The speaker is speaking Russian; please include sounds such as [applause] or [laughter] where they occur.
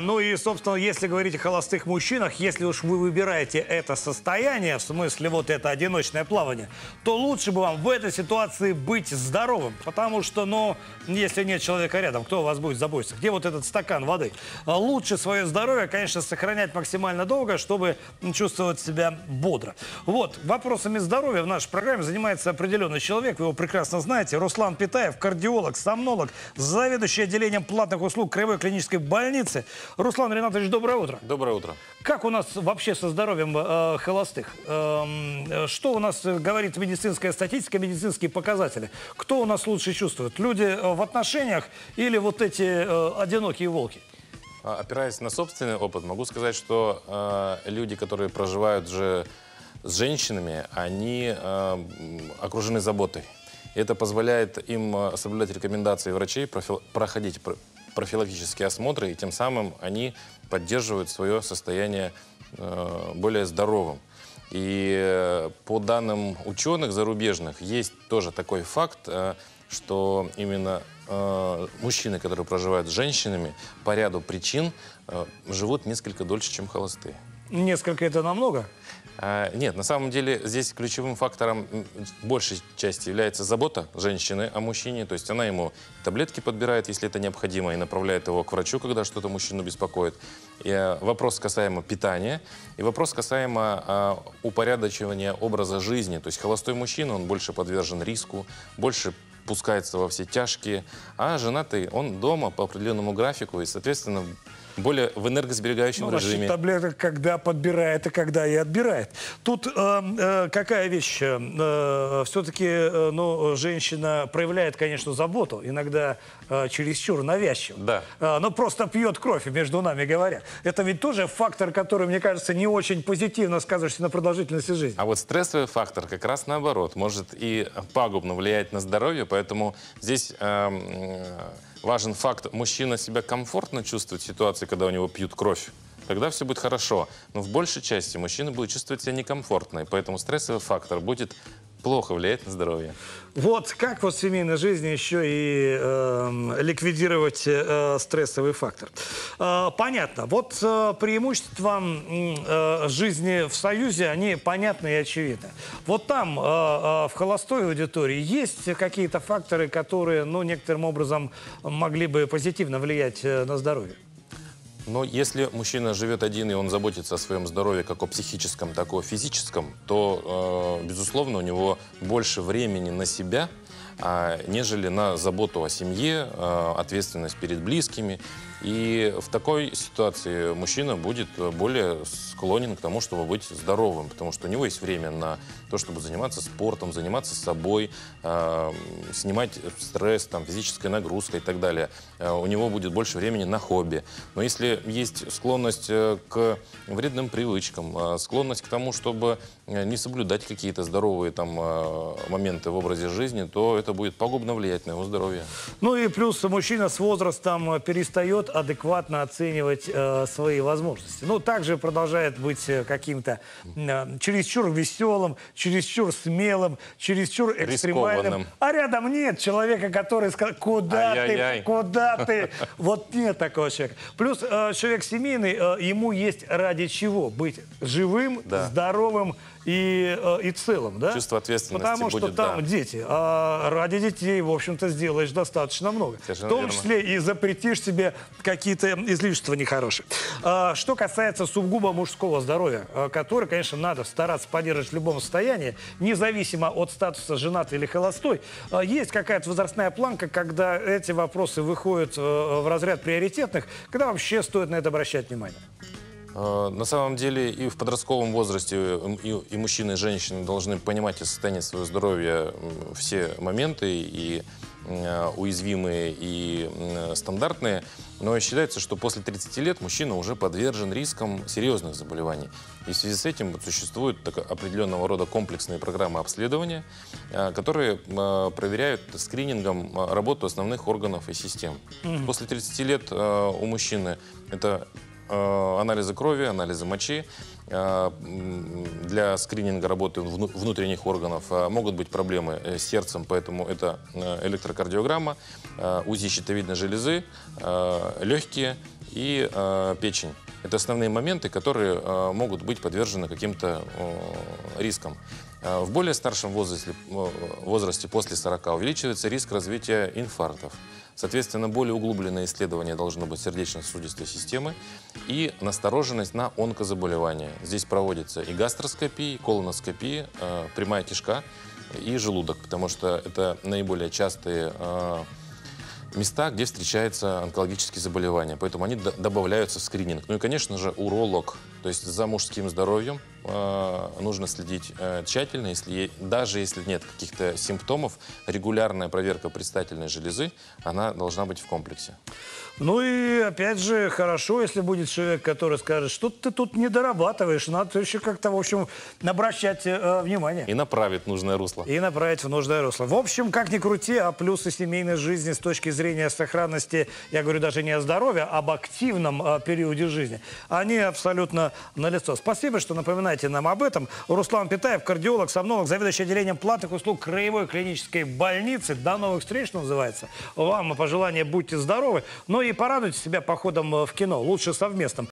Ну и, собственно, если говорить о холостых мужчинах, если уж вы выбираете это состояние, в смысле вот это одиночное плавание, то лучше бы вам в этой ситуации быть здоровым. Потому что, ну, если нет человека рядом, кто у вас будет заботиться? Где вот этот стакан воды? А Лучше свое здоровье, конечно, сохранять максимально долго, чтобы чувствовать себя бодро. Вот, вопросами здоровья в нашей программе занимается определенный человек, вы его прекрасно знаете, Руслан Питаев, кардиолог, сомнолог, заведующий отделением платных услуг Краевой клинической больницы. Руслан Ринатович, доброе утро. Доброе утро. Как у нас вообще со здоровьем э, холостых? Эм, э, что у нас э, говорит медицинская статистика, медицинские показатели? Кто у нас лучше чувствует? Люди э, в отношениях или вот эти э, одинокие волки? А, Опираясь на собственный опыт, могу сказать, что э, люди, которые проживают же с женщинами, они э, окружены заботой. Это позволяет им э, соблюдать рекомендации врачей, профил- проходить пр- профилактические осмотры, и тем самым они поддерживают свое состояние э, более здоровым. И э, по данным ученых зарубежных, есть тоже такой факт, э, что именно мужчины, которые проживают с женщинами, по ряду причин живут несколько дольше, чем холостые. Несколько это намного. А, Нет, на самом деле здесь ключевым фактором большей части является забота женщины о мужчине. То есть она ему таблетки подбирает, если это необходимо, и направляет его к врачу, когда что-то мужчину беспокоит. И, э, вопрос касаемо питания, и вопрос касаемо а, упорядочивания образа жизни. То есть холостой мужчина, он больше подвержен риску, больше пускается во все тяжкие, а женатый, он дома по определенному графику и, соответственно, более в энергосберегающем Ну, режиме. таблеток, когда подбирает и когда и отбирает. Тут э, э, какая вещь? Э, все-таки э, ну, женщина проявляет, конечно, заботу, иногда э, чересчур навязчиво. Да. Э, но просто пьет кровь, между нами говоря. Это ведь тоже фактор, который, мне кажется, не очень позитивно сказывается на продолжительности жизни. А вот стрессовый фактор как раз наоборот может и пагубно влиять на здоровье, поэтому здесь э, важен факт, мужчина себя комфортно чувствует в ситуации, когда у него пьют кровь. Тогда все будет хорошо. Но в большей части мужчина будет чувствовать себя некомфортно, и поэтому стрессовый фактор будет плохо влиять на здоровье. Вот как вот в семейной жизни еще и эм, ликвидировать э, стрессовый фактор? Э, понятно. Вот э, преимущества э, жизни в Союзе, они понятны и очевидны. Вот там, э, э, в холостой аудитории, есть какие-то факторы, которые, ну, некоторым образом могли бы позитивно влиять э, на здоровье? Но если мужчина живет один и он заботится о своем здоровье как о психическом, так и о физическом, то, э, безусловно, у него больше времени на себя, нежели на заботу о семье, э, ответственность перед близкими. И в такой ситуации мужчина будет более склонен к тому, чтобы быть здоровым, потому что у него есть время на то, чтобы заниматься спортом, заниматься собой, э, снимать стресс, там, физической нагрузкой и так далее. У него будет больше времени на хобби. Но если есть склонность э, к вредным привычкам, склонность к тому, чтобы э, не соблюдать какие-то здоровые там, моменты в образе жизни, то это будет пагубно влиять на его здоровье. Ну и плюс мужчина с возрастом перестает адекватно оценивать э, свои возможности. Ну, также продолжает быть э, каким-то э, чересчур веселым, чересчур смелым, чересчур экстремальным. А рядом нет человека, который скажет, куда Ай-яй-яй. ты, куда [laughs] ты. Вот нет такого человека. Плюс э, человек семейный, э, ему есть ради чего быть живым, Да. здоровым и, э, и целым, да? Чувство ответственности Потому что будет, там да. дети. А ради детей, в общем-то, сделаешь достаточно много. Совершенно в том верно. числе и запретишь себе какие-то излишества нехорошие. А, что касается сугубо мужского здоровья, а, которое, конечно, надо стараться поддерживать в любом состоянии, независимо от статуса женатый или холостой, а, есть какая-то возрастная планка, когда эти вопросы выходят э, в разряд приоритетных, когда вообще стоит на это обращать внимание. Э, На самом деле и в подростковом возрасте э, и, и мужчины, и женщины должны понимать о состоянии своего здоровья все моменты, и э, уязвимые, и стандартные. Но считается, что после 30 лет мужчина уже подвержен рискам серьезных заболеваний. И в связи с этим существуют так- определенного рода комплексные программы обследования, которые проверяют скринингом работу основных органов и систем. После 30 лет у мужчины это анализы крови, анализы мочи. Э, Для скрининга работы вну- внутренних органов э, могут быть проблемы э, с сердцем, поэтому это э, электрокардиограмма, э, УЗИ щитовидной железы, э, легкие и э, печень. Это основные моменты, которые э, могут быть подвержены каким-то э, рискам. В более старшем возрасте, э, возрасте после 40 увеличивается риск развития инфарктов. Соответственно, более углубленное исследование должно быть сердечно-сосудистой системы и настороженность на онкозаболевания. Здесь проводится и гастроскопия, и колоноскопия, э, прямая кишка и желудок, потому что это наиболее частые э, места, где встречаются онкологические заболевания. Поэтому они добавляются в скрининг. Ну и, конечно же, уролог. То есть за мужским здоровьем э, нужно следить э, тщательно. Если, даже если нет каких-то симптомов, регулярная проверка предстательной железы, она должна быть в комплексе. Ну и опять же, хорошо, если будет человек, который скажет, что ты тут не дорабатываешь, надо еще как-то, в общем, обращать э, внимание. И направит нужное русло. И направить в нужное русло. В общем, как ни крути, а плюсы семейной жизни с точки зрения сохранности, я говорю даже не о здоровье, а об активном э, периоде жизни, они абсолютно налицо. Спасибо, что напоминаете нам об этом. Руслан Питаев, кардиолог, сомнолог, заведующий отделением платных услуг Краевой клинической больницы. До новых встреч, что называется. Вам пожелания будьте здоровы. Ну и порадуйте себя походом э, в кино, лучше совместным.